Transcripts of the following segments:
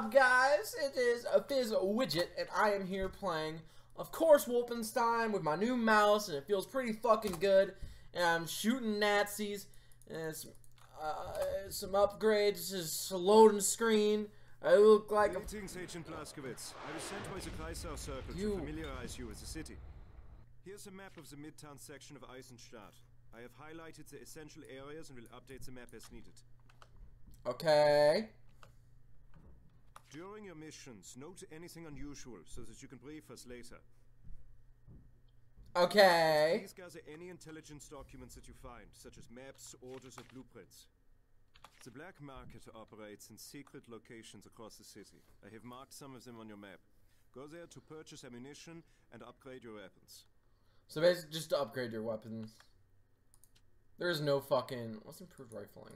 up, guys? It is a Fizz Widget, and I am here playing, of course, Wolfenstein with my new mouse, and it feels pretty fucking good. And I'm shooting Nazis, and some, uh, some upgrades, just a loading screen. I look like a... Greetings, Agent Blaskowitz. I was sent by the Kreisau Circle You- to familiarize you with the city. Here's a map of the midtown section of Isenstadt. I have highlighted the essential areas and will update the map as needed. Okay. During your missions, note anything unusual so that you can brief us later. Okay. Please gather any intelligence documents that you find, such as maps, orders, or blueprints. The black market operates in secret locations across the city. I have marked some of them on your map. Go there to purchase ammunition and upgrade your weapons. So basically, just to upgrade your weapons. There is no fucking... What's improved rifling?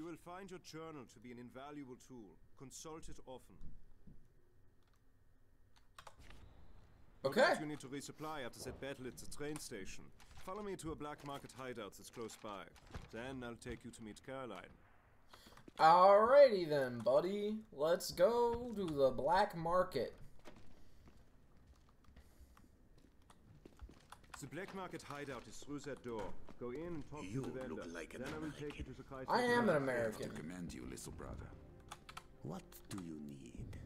You will find your journal to be an invaluable tool. Consult it often. Okay. You need to resupply after that battle at the train station. Follow me to a black market hideout that's close by. Then I'll take you to meet Caroline. Alrighty then, buddy. Let's go to the black market. The black market hideout is through that door. Go in and talk You to the vendor. look like an then I will American. take you to the I am an Circle. I have American. to command you, little brother. What do you need?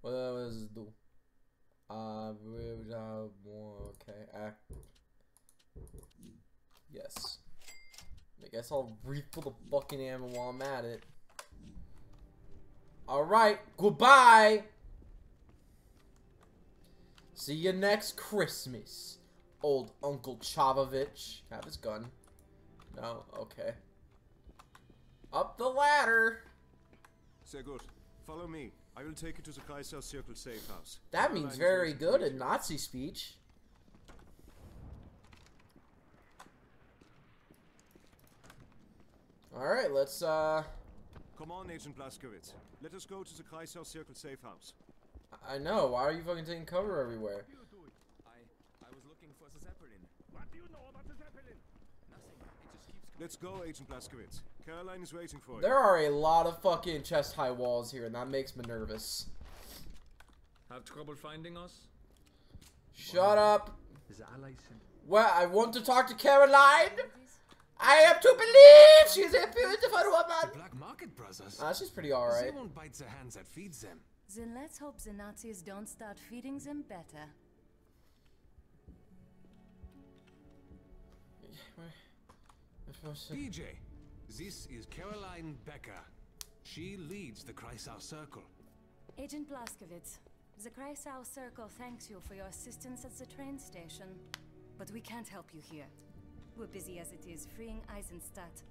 What does this do? Uh, we- uh, okay. Act. Yes. I guess I'll refill the fucking ammo while I'm at it. Alright, goodbye! See you next Christmas, old Uncle Chavovich. Have his gun. No, okay. Up the ladder! Sehr gut. Follow me. I will take you to the Kreisau Circle safe house. That means very good in. Nazi speech. Alright, let's, uh... Come on, Agent Blaskowitz. Let us go to the Kreisau Circle safe house. I know, why are you fucking taking cover everywhere? I I was looking for the Zeppelin. What do you know about the Zeppelin? Nothing. It just keeps coming. Let's go, Agent Blaskowitz. Caroline is waiting for you. There are a lot of fucking chest-high walls here, and that makes me nervous. Have trouble finding us? Shut up. The Allies Well, I want to talk to Caroline. I have to believe she's a beautiful The woman. Black Market Brothers. Ah, she's pretty They alright. won't bite the hands that feeds them. Then let's hope the Nazis don't start feeding them better. BJ, this is Caroline Becker. She leads the Kreisau Circle. Agent Blaskowitz, the Kreisau Circle thanks you for your assistance at the train station. But we can't help you here. We're busy as it is freeing Isenstadt.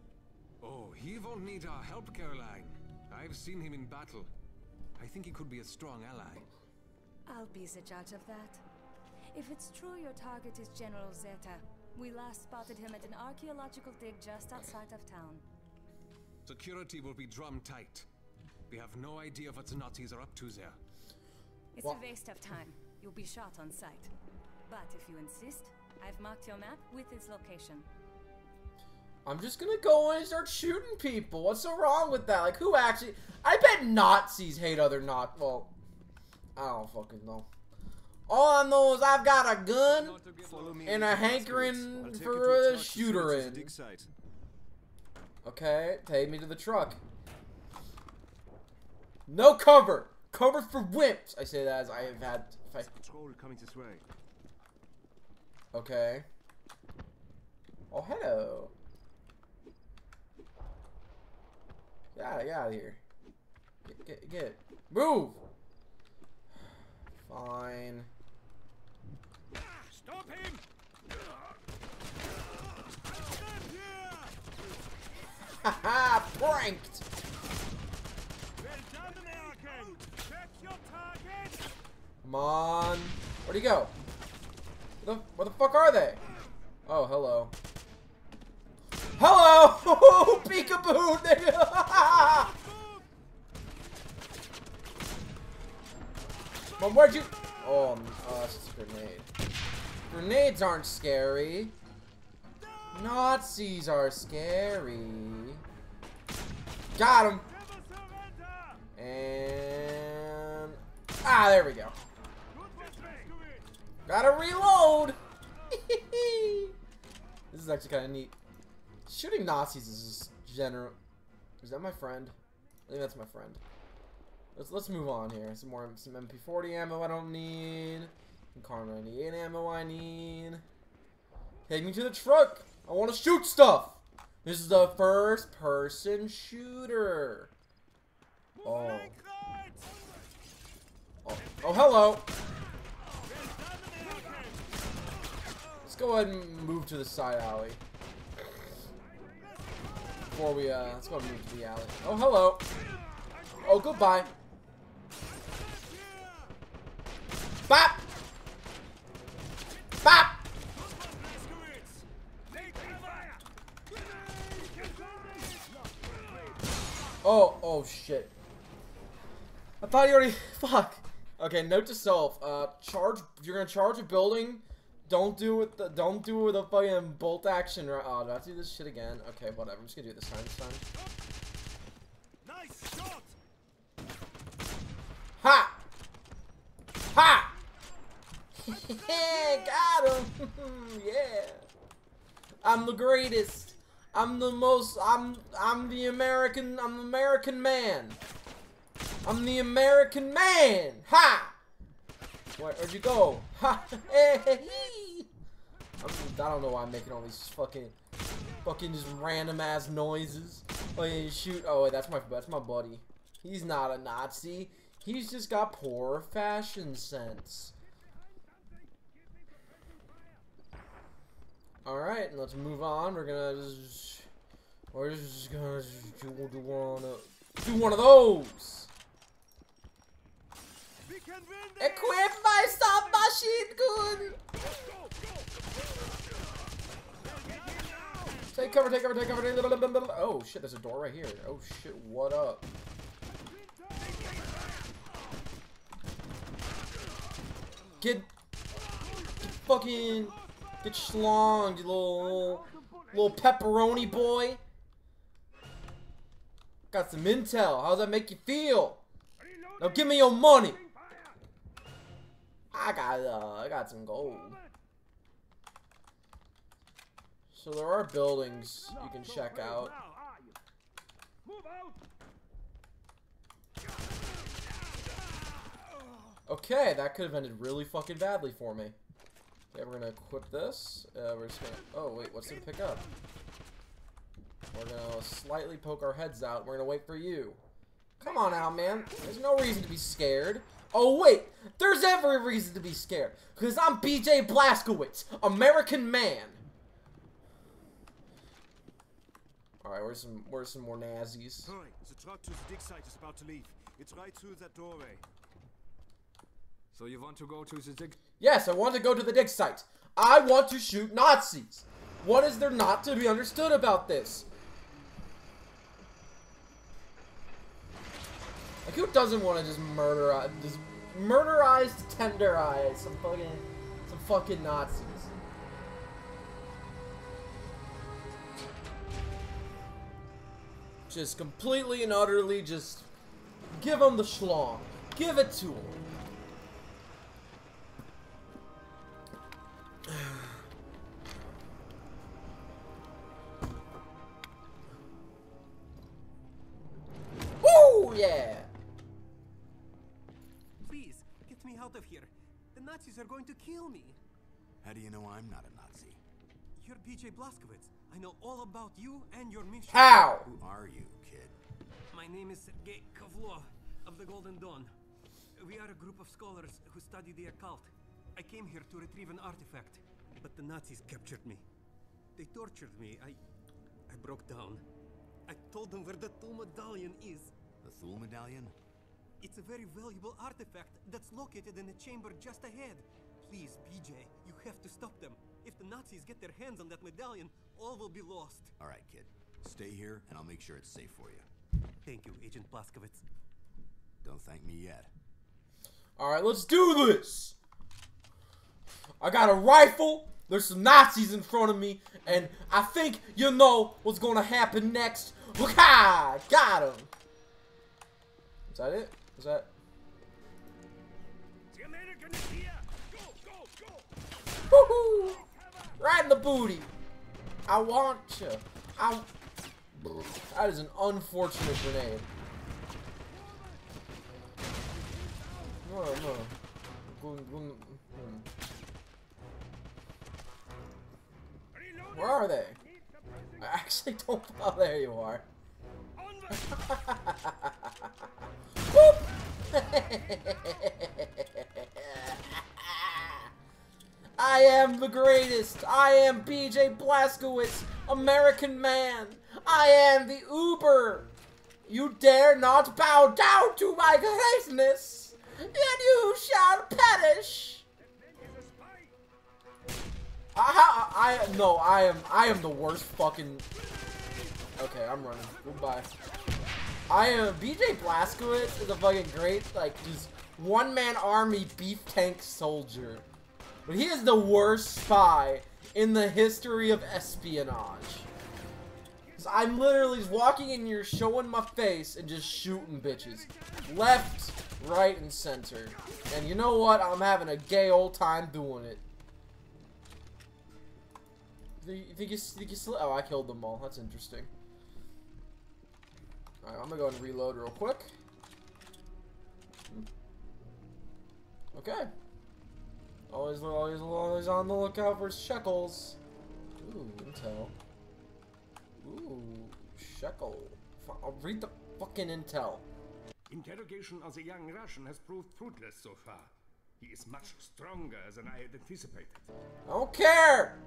Oh, he won't need our help, Caroline. I've seen him in battle. I think he could be a strong ally. I'll be the judge of that. If it's true your target is General Zetta, we last spotted him at an archaeological dig just outside of town. Security will be drum tight. We have no idea what the Nazis are up to there. It's Wha- a waste of time. You'll be shot on sight. But if you insist, I've marked your map with its location. I'm just gonna go in and start shooting people. What's so wrong with that? Like, who actually? I bet Nazis hate other not. Well, I don't fucking know. All I know is I've got a gun Not to give Follow me, and a hankering for a shooter throw to the in. Okay, take me to the truck. No cover. Cover for wimps. I say that as I have had. If I, Patrol coming this way. Okay. Oh hello. Get out, get out of here. Get, get, get. Move. Fine. Stop him! Haha, pranked. Well done, American! That's your target! Come on. Where'd he go? The, where the fuck are they? Oh, hello. Hello! Peekaboo! Mom, where'd you... Oh, um, oh, just a grenade. Grenades aren't scary. Nazis are scary. Got him. And ah, there we go. Good this way! Gotta reload. this is actually kind of neat. Shooting Nazis is just general. Is that my friend? I think that's my friend. Let's let's move on here. Some more some MP40 ammo I don't need. Some Kar 98 ammo I need. Take me to the truck. I want to shoot stuff. This is the first person shooter. Oh. Oh, oh hello. Let's go ahead and move to the side alley. Before we, uh, let's go move to the alley. Oh, hello. Oh, goodbye. Bop! Bop! Oh, oh shit. I thought you already, fuck. Okay, note to self, uh, charge, you're gonna charge a building, don't do it, the, don't do it with a fucking bolt action, right? Oh, do I have to do this shit again? Okay, whatever, I'm just gonna do it this time, this time. Nice shot! Ha! Ha! yeah, Got him! yeah. I'm the greatest. I'm the most. I'm. I'm the American. I'm the American man. I'm the American man. Ha! Where, where'd you go? Ha! Hey! I'm, I don't know why I'm making all these fucking, fucking just random ass noises. Oh yeah, shoot. Oh wait, that's my that's my buddy. He's not a Nazi. He's just got poor fashion sense. Alright, let's move on. We're gonna just. We're just gonna do, do, one of, do one of those! We can win this! Equip my submachine gun! Take cover, take cover, take cover. Oh shit, there's a door right here. Oh shit, what up? Get, get fucking, get schlonged, you little, little pepperoni boy. Got some intel. How's that make you feel? Now give me your money. I got, uh, I got some gold. So there are buildings you can check out. Okay, that could have ended really fucking badly for me. Okay, we're gonna equip this. Uh, we're just gonna. Oh wait, what's to pick up? We're gonna slightly poke our heads out. We're gonna wait for you. Come on out, man. There's no reason to be scared. Oh wait, there's every reason to be scared. Cause I'm BJ Blaskowitz, American man. All right, where's some where's some more Nazis? Hurry, the truck to the dig site is about to leave. It's right through that doorway. So you want to go to the dig? Yes, I want to go to the dig site. I want to shoot Nazis. What is there not to be understood about this? Like, who doesn't want to just murder, uh, just murderize, tenderize some fucking, some fucking Nazis? Just completely and utterly just give them the schlong. Give it to them. Me. How do you know I'm not a Nazi? You're BJ Blaskowitz. I know all about you and your mission. How? Who are you, kid? My name is Sergei Kovlov of the Golden Dawn. We are a group of scholars who study the occult. I came here to retrieve an artifact, but the Nazis captured me. They tortured me. I I broke down. I told them where the Thule medallion is. The Thule medallion? It's a very valuable artifact that's located in a chamber just ahead. Please, BJ, you have to stop them. If the Nazis get their hands on that medallion, all will be lost. All right, kid. Stay here, and I'll make sure it's safe for you. Thank you, Agent Blazkowicz. Don't thank me yet. Alright, let's do this! I got a rifle. There's some Nazis in front of me, and I think you know what's gonna happen next. Look, Ha! Got him. Is that it? Is that? Woohoo! Right in the booty. I want you. I. That is an unfortunate grenade. No, no. Hmm. Where are they? I actually don't. Oh, there you are. I am the greatest. I am BJ Blazkowicz, American man. I am the Uber. You dare not bow down to my greatness, and you shall perish. Is! I, I, no, I am, I am the worst fucking. Okay, I'm running. Goodbye. I am BJ Blazkowicz is a fucking great, like, just one man army beef tank soldier, but he is the worst spy in the history of espionage. I'm literally just walking in here, showing my face, and just shooting bitches, left, right, and center. And you know what? I'm having a gay old time doing it. You think you, think you still? Oh, I killed them all. That's interesting. Alright, I'm gonna go and reload real quick. Hmm. Okay. Always, always, always on the lookout for shekels. Ooh, intel. Ooh, shekel. I'll read the fucking intel. Interrogation of the young Russian has proved fruitless so far. He is much stronger than I had anticipated. I don't care.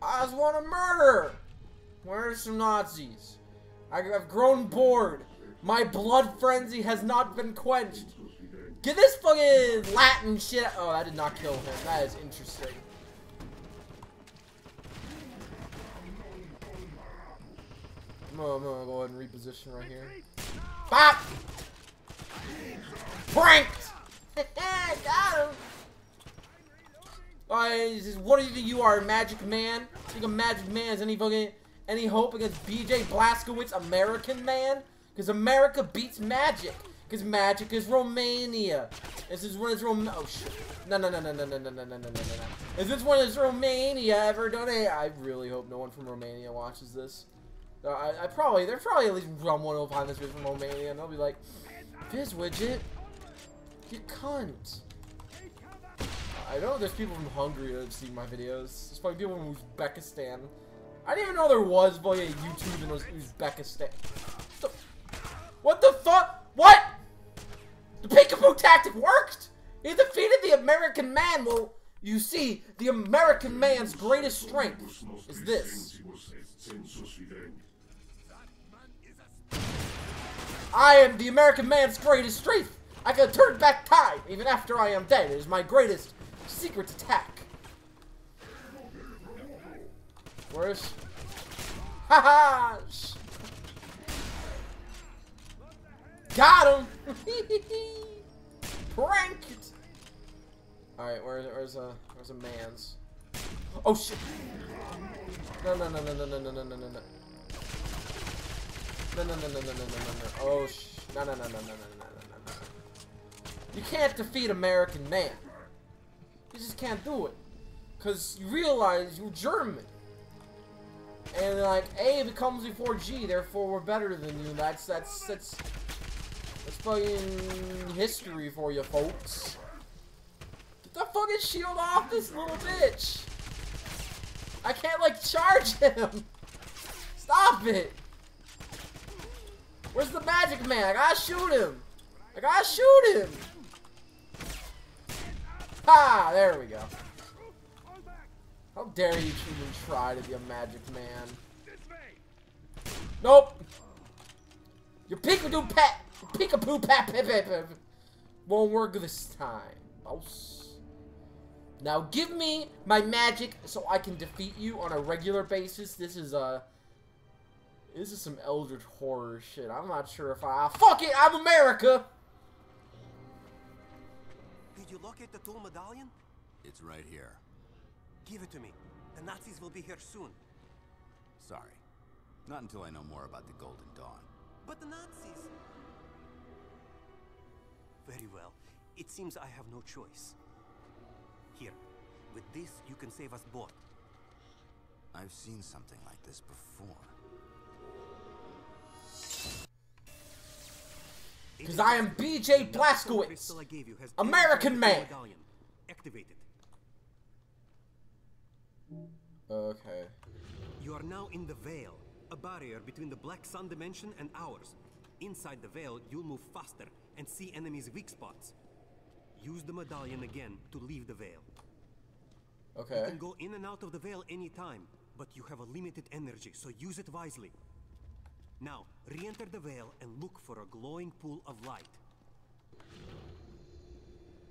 I just want to murder. Where's some Nazis? I've grown bored. My blood frenzy has not been quenched. Get this fucking Latin shit. Oh, that did not kill him. That is interesting. I'm gonna, I'm gonna go ahead and reposition right here. Bop! Pranked! Got him! Is what do you think you are, magic man? Think a magic man is any fucking any hope against BJ Blazkowicz, American man? Because America beats magic. Because magic is Romania. This is when it's Rom. Oh shit! No no no no no no no no no no no no. Is this when it's Romania ever done it? I really hope no one from Romania watches this. Uh, I, I probably there's probably at least someone who'll find this video from Romania and they'll be like, Fizz widget, you cunt. I know there's people from Hungary that have seen my videos. There's probably people from Uzbekistan. I didn't even know there was like a YouTube in Uz- Uzbekistan. What the fuck? What? The peekaboo tactic worked! He defeated the American man. Well, you see, the American man's greatest strength is this. I am the American man's greatest strength. I can turn back time even after I am dead. It is my greatest secret attack. Where's? Ha sh- Got him! Pranked! Alright, where's where's a where's a man's? Oh shit! No no no no no no no no no no no. No no no no no no no no no. Oh sh no no no no no no no no no no. You can't defeat American man. You just can't do it. Cause you realize you're German. And like A becomes before G, therefore we're better than you. That's that's that's that's fucking history for you folks. Get the fucking shield off this little bitch. I can't like charge him. Stop it. Where's the magic man? I gotta shoot him. I gotta shoot him. Ha! There we go. How dare you even try to be a magic man? Nope. Your peekaboo pat, peekaboo pat, pip, pip, pip, won't work this time, boss. Now give me my magic so I can defeat you on a regular basis. This is uh this is some Eldritch horror shit. I'm not sure if I fuck it. I'm America. Did you locate the Thule medallion? It's right here. Give it to me. The Nazis will be here soon. Sorry. Not until I know more about the Golden Dawn. But the Nazis... Very well. It seems I have no choice. Here. With this, you can save us both. I've seen something like this before. Because I am BJ The Blazkowicz, I gave you has American man. medallion. Activate it. Okay. You are now in the Veil, a barrier between the Black Sun dimension and ours. Inside the Veil, you'll move faster and see enemies' weak spots. Use the medallion again to leave the Veil. Okay. You can go in and out of the Veil anytime, but you have a limited energy, so use it wisely. Now, re-enter the Veil and look for a glowing pool of light.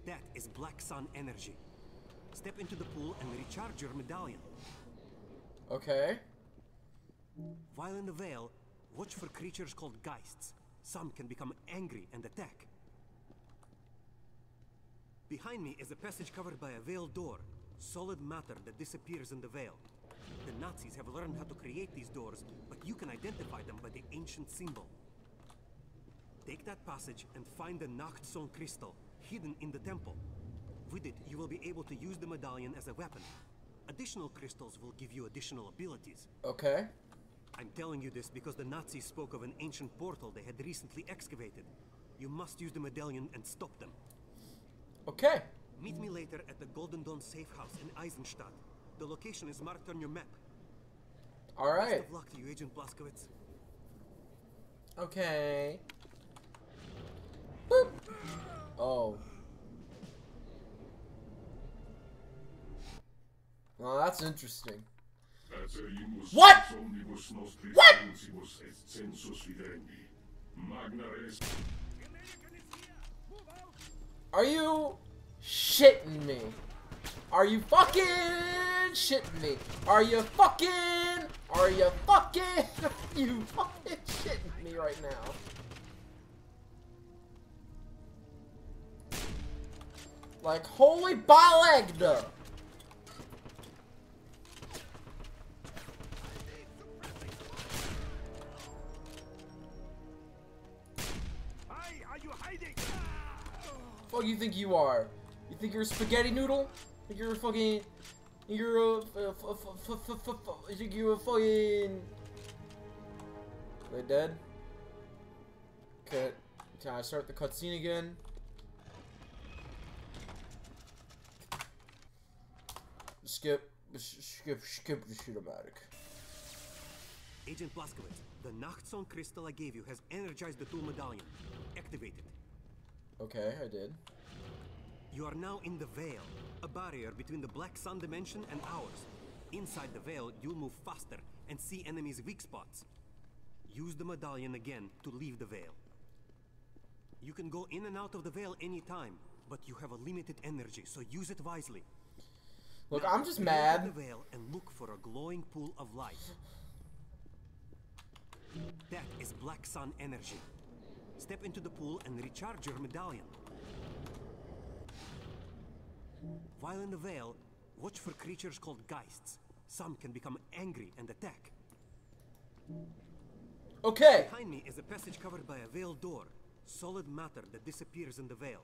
That is Black Sun energy. Step into the pool and recharge your medallion. Okay. While in the Veil, watch for creatures called Geists. Some can become angry and attack. Behind me is a passage covered by a veil door, solid matter that disappears in the veil. The Nazis have learned how to create these doors, but you can identify them by the ancient symbol. Take that passage and find the Nachtsonne crystal, hidden in the temple. With it, you will be able to use the medallion as a weapon. Additional crystals will give you additional abilities. Okay. I'm telling you this because the Nazis spoke of an ancient portal they had recently excavated. You must use the medallion and stop them. Okay. Meet me later at the Golden Dawn safe house in Isenstadt. The location is marked on your map. All right. Best of luck to you, Agent Blaskowitz. Okay. Boop. Oh. Well, that's interesting. What? What? Are you shitting me? Are you fucking shitting me? Are you fucking? Are you fucking? Are you fucking shitting me right now? Like holy balegda! Fuck you think you are? You think you're a spaghetti noodle? Think you're a fucking... You're a... think you're a fucking... They dead? Okay. Can I start the cutscene again? Skip. Skip. Skip the cinematic. Agent Blaskowitz, the Nachtsonne crystal I gave you has energized the Thule medallion. Activate it. Okay, I did. You are now in the Veil, a barrier between the Black Sun dimension and ours. Inside the Veil, you'll move faster and see enemies' weak spots. Use the medallion again to leave the Veil. You can go in and out of the Veil anytime, but you have a limited energy, so use it wisely. Look, Now, I'm just mad. the Veil and look for a glowing pool of light. That is Black Sun energy. Step into the pool and recharge your medallion. While in the Veil, watch for creatures called Geists. Some can become angry and attack. Okay. Behind me is a passage covered by a veil door, solid matter that disappears in the veil.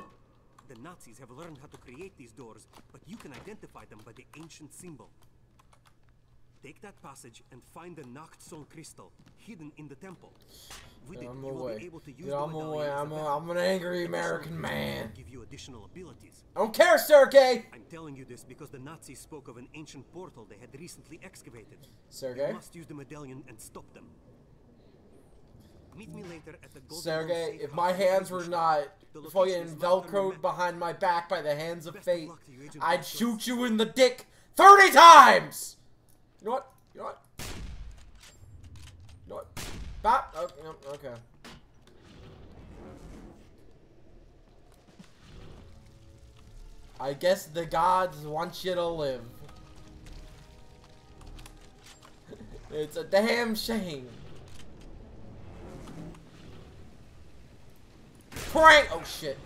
The Nazis have learned how to create these doors, but you can identify them by the ancient symbol. Take that passage and find the Nachtsonne crystal hidden in the temple. With Get it, of you will way. be able to use Get the out of my medallion way. as a I'm, a. I'm an angry American man. Give you additional abilities. I don't care, Sergey! I'm telling you this because the Nazis spoke of an ancient portal they had recently excavated. Sergey? You must use the medallion and stop them. Meet me later at the Golden Sergey, if my hands were not fucking is marked on your velcroed behind my back by the hands of fate, I'd shoot you in the dick 30 times! You know what? You know what? Bop. No, oh, okay. I guess the gods want you to live. it's a damn shame. Prank! Oh shit.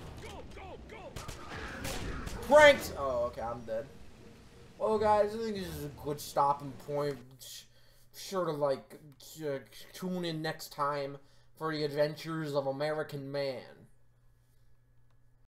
pranked! Oh, okay, I'm dead. Well, guys, I think this is a good stopping point. Sure to, like, tune in next time for the adventures of American Man.